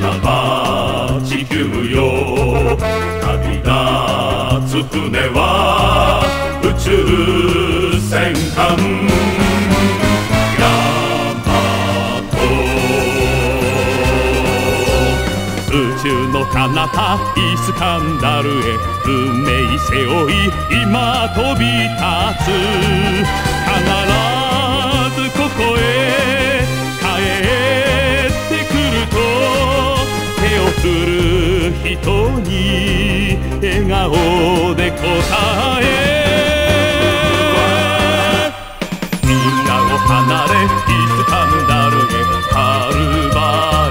花ば地球よ。旅立つ船は宇宙戦艦。宇宙の彼方イスカンダルへ。運命背負い今飛び立つ。顔で答え。みんなを離れイスカンダルへはるば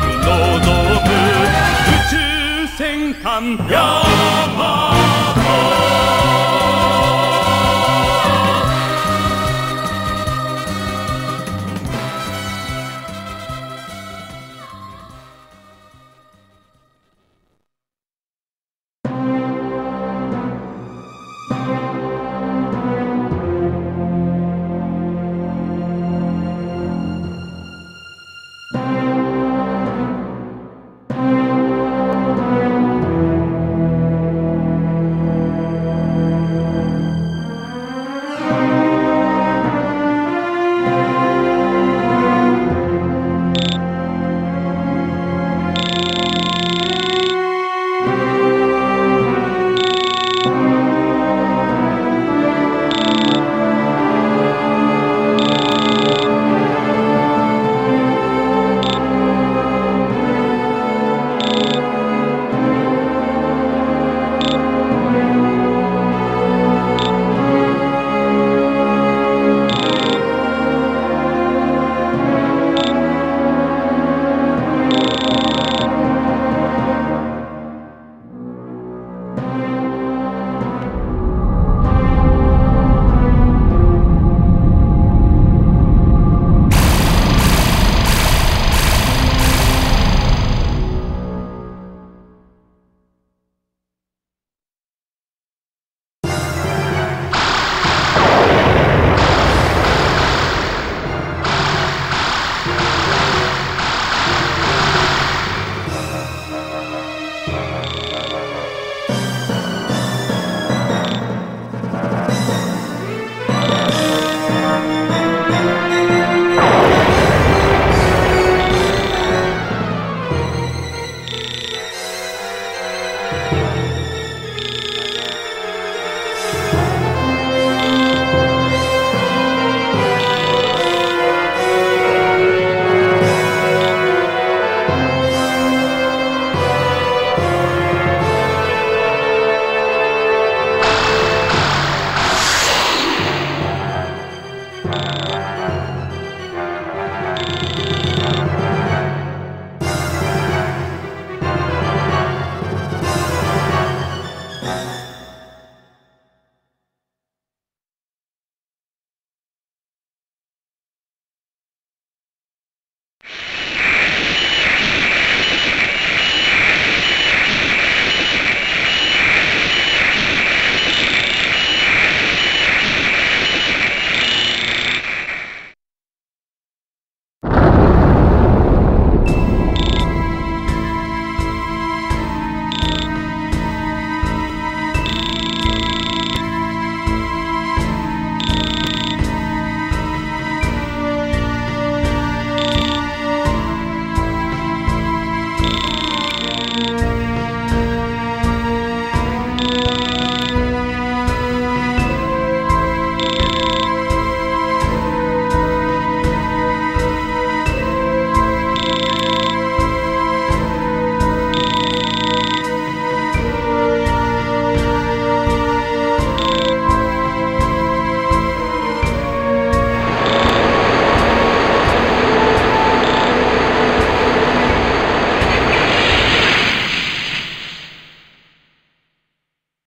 るのぞく宇宙戦艦ヤマト。